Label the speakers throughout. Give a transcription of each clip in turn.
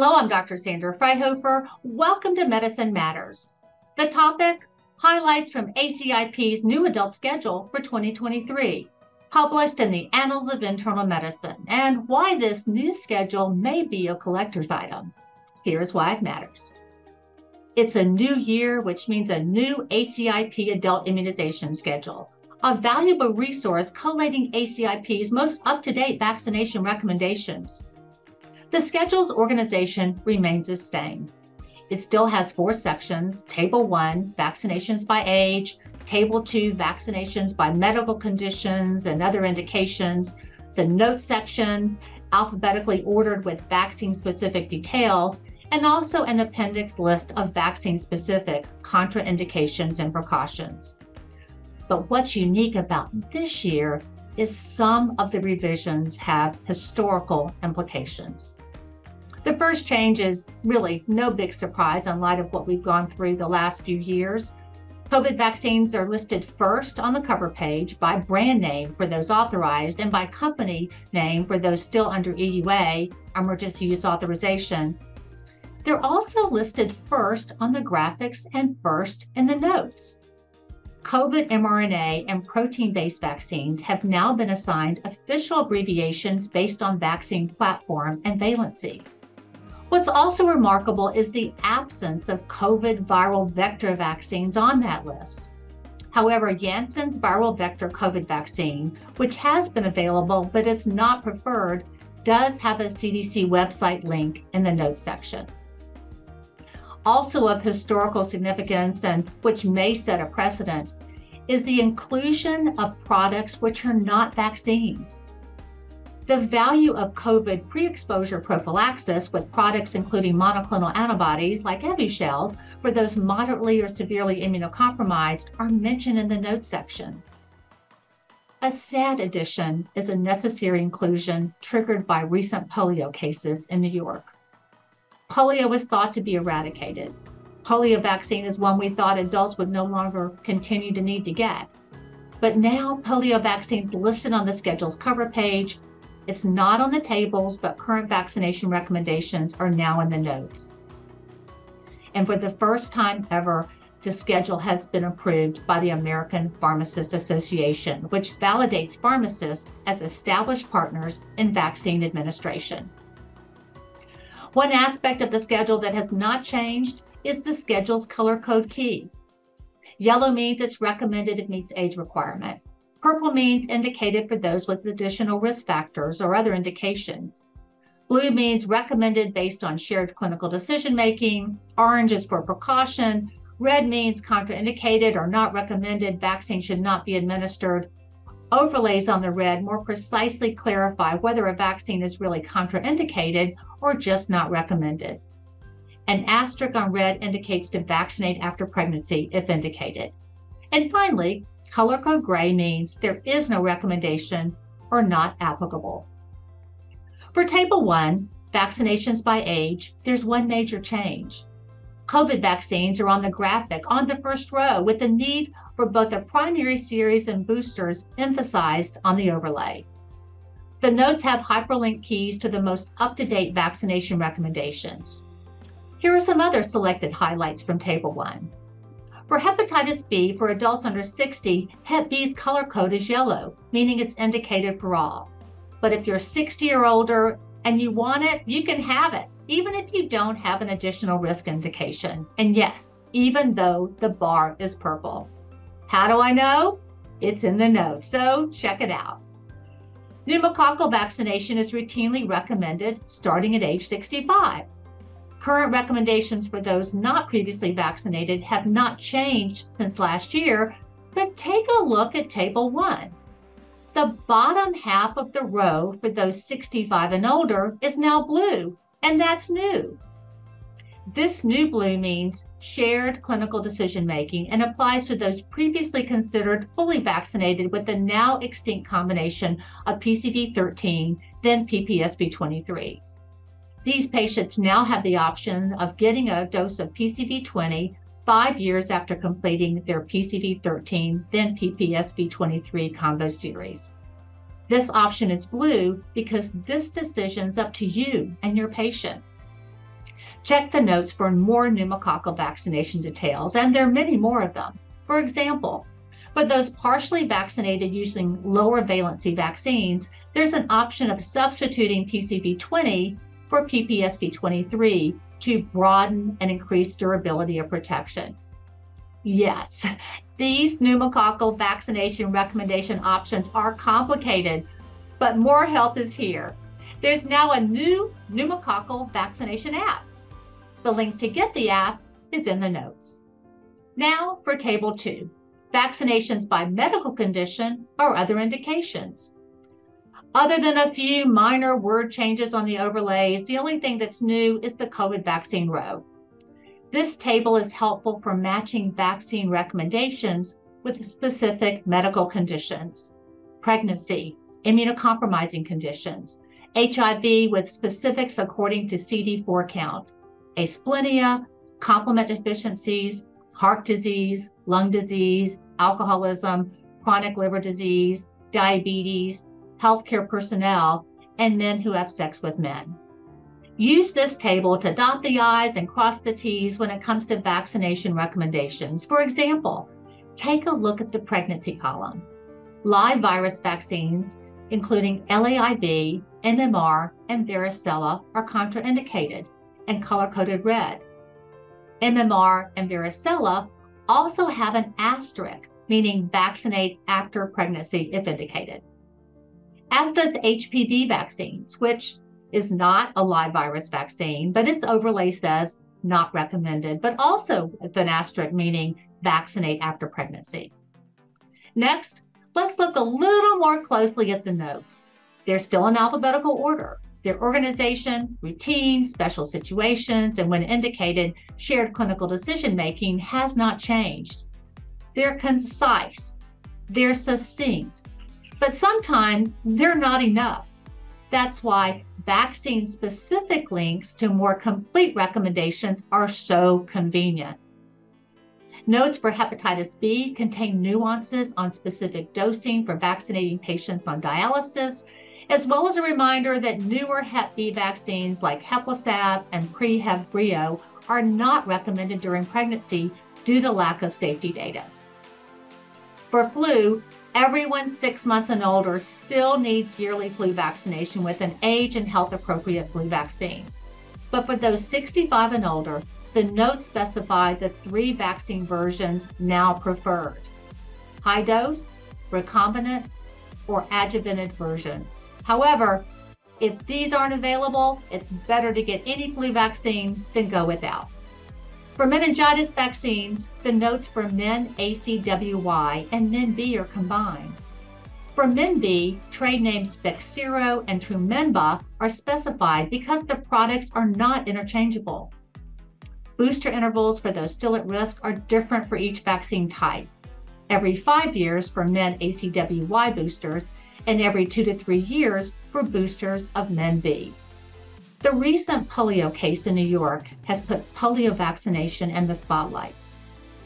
Speaker 1: Hello, I'm Dr. Sandra Fryhofer. Welcome to Medicine Matters. The topic highlights from ACIP's new adult schedule for 2023, published in the Annals of Internal Medicine, and why this new schedule may be a collector's item. Here's why it matters. It's a new year, which means a new ACIP adult immunization schedule, a valuable resource collating ACIP's most up to date vaccination recommendations. The schedule's organization remains the same. It still has four sections Table 1, vaccinations by age, Table 2, vaccinations by medical conditions and other indications, the notes section, alphabetically ordered with vaccine specific details, and also an appendix list of vaccine specific contraindications and precautions. But what's unique about this year is some of the revisions have historical implications. The first change is really no big surprise in light of what we've gone through the last few years. COVID vaccines are listed first on the cover page by brand name for those authorized and by company name for those still under EUA, emergency use authorization. They're also listed first on the graphics and first in the notes. COVID mRNA and protein based vaccines have now been assigned official abbreviations based on vaccine platform and valency. What's also remarkable is the absence of COVID viral vector vaccines on that list. However, Janssen's viral vector COVID vaccine, which has been available but is not preferred, does have a CDC website link in the notes section also of historical significance and which may set a precedent is the inclusion of products which are not vaccines. The value of COVID pre exposure prophylaxis with products including monoclonal antibodies like Evusheld for those moderately or severely immunocompromised are mentioned in the notes section. A sad addition is a necessary inclusion triggered by recent polio cases in New York polio was thought to be eradicated. Polio vaccine is one we thought adults would no longer continue to need to get. But now polio vaccines listed on the schedule's cover page. It's not on the tables, but current vaccination recommendations are now in the notes. And for the first time ever, the schedule has been approved by the American Pharmacist Association, which validates pharmacists as established partners in vaccine administration. One aspect of the schedule that has not changed is the schedule's color code key. Yellow means it's recommended it meets age requirement. Purple means indicated for those with additional risk factors or other indications. Blue means recommended based on shared clinical decision making. Orange is for precaution. Red means contraindicated or not recommended. Vaccine should not be administered. Overlays on the red more precisely clarify whether a vaccine is really contraindicated or just not recommended. An asterisk on red indicates to vaccinate after pregnancy if indicated. And finally, color code gray means there is no recommendation or not applicable. For Table 1, vaccinations by age, there's one major change. COVID vaccines are on the graphic on the first row with the need for both a primary series and boosters emphasized on the overlay. The notes have hyperlink keys to the most up to date vaccination recommendations. Here are some other selected highlights from Table 1. For hepatitis B for adults under 60, Hep B's color code is yellow, meaning it's indicated for all. But if you're 60 or older and you want it, you can have it, even if you don't have an additional risk indication. And yes, even though the bar is purple. How do I know? It's in the note, so check it out. Pneumococcal vaccination is routinely recommended starting at age 65. Current recommendations for those not previously vaccinated have not changed since last year, but take a look at Table 1. The bottom half of the row for those 65 and older is now blue, and that's new. This new blue means shared clinical decision making and applies to those previously considered fully vaccinated with the now extinct combination of PCV 13, then PPSV 23. These patients now have the option of getting a dose of PCV 20 five years after completing their PCV 13, then PPSV 23 combo series. This option is blue because this decision is up to you and your patient. Check the notes for more pneumococcal vaccination details, and there are many more of them. For example, for those partially vaccinated using lower valency vaccines, there's an option of substituting PCV20 for PPSV23 to broaden and increase durability of protection. Yes, these pneumococcal vaccination recommendation options are complicated, but more help is here. There's now a new pneumococcal vaccination app. The link to get the app is in the notes. Now for Table 2 vaccinations by medical condition or other indications. Other than a few minor word changes on the overlays, the only thing that's new is the COVID vaccine row. This table is helpful for matching vaccine recommendations with specific medical conditions, pregnancy, immunocompromising conditions, HIV with specifics according to CD4 count, asplenia, complement deficiencies, heart disease, lung disease, alcoholism, chronic liver disease, diabetes, healthcare personnel, and men who have sex with men. Use this table to dot the I's and cross the T's when it comes to vaccination recommendations. For example, take a look at the pregnancy column. Live virus vaccines, including LAIV, MMR, and varicella, are contraindicated and color coded red. MMR and varicella also have an asterisk, meaning vaccinate after pregnancy if indicated. As does HPV vaccines, which is not a live virus vaccine, but its overlay says not recommended, but also with an asterisk meaning vaccinate after pregnancy. Next, let's look a little more closely at the notes. They're still in alphabetical order. Their organization, routine, special situations, and when indicated, shared clinical decision making has not changed. They're concise, they're succinct, but sometimes they're not enough. That's why vaccine specific links to more complete recommendations are so convenient. Notes for hepatitis B contain nuances on specific dosing for vaccinating patients on dialysis as well as a reminder that newer Hep B vaccines like Heplisav and PreHevbrio are not recommended during pregnancy due to lack of safety data. For flu, everyone six months and older still needs yearly flu vaccination with an age and health appropriate flu vaccine. But for those 65 and older, the notes specify the three vaccine versions now preferred high dose, recombinant, or adjuvanted versions. However, if these aren't available, it's better to get any flu vaccine than go without. For meningitis vaccines, the notes for MenACWY ACWY and MenB are combined. For MenB, trade names Bexsero and Trumenba are specified because the products are not interchangeable. Booster intervals for those still at risk are different for each vaccine type. Every five years for MenACWY ACWY boosters and every two to three years for boosters of MenB. The recent polio case in New York has put polio vaccination in the spotlight.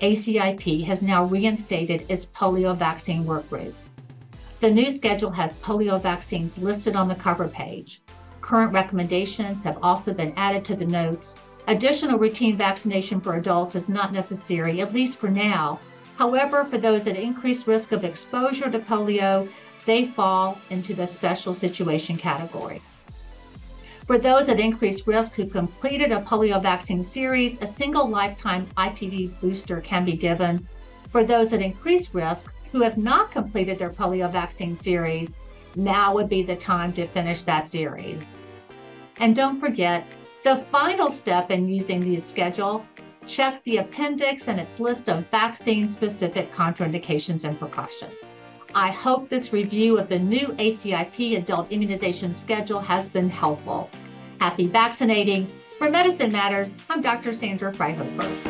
Speaker 1: ACIP has now reinstated its polio vaccine work group. The new schedule has polio vaccines listed on the cover page. Current recommendations have also been added to the notes. Additional routine vaccination for adults is not necessary, at least for now. However, for those at increased risk of exposure to polio, they fall into the special situation category. For those at increased risk who completed a polio vaccine series, a single lifetime IPV booster can be given. For those at increased risk who have not completed their polio vaccine series, now would be the time to finish that series. And don't forget, the final step in using the schedule, check the appendix and its list of vaccine specific contraindications and precautions. I hope this review of the new ACIP adult immunization schedule has been helpful. Happy vaccinating. For Medicine Matters, I'm Dr. Sandra Fryhofer.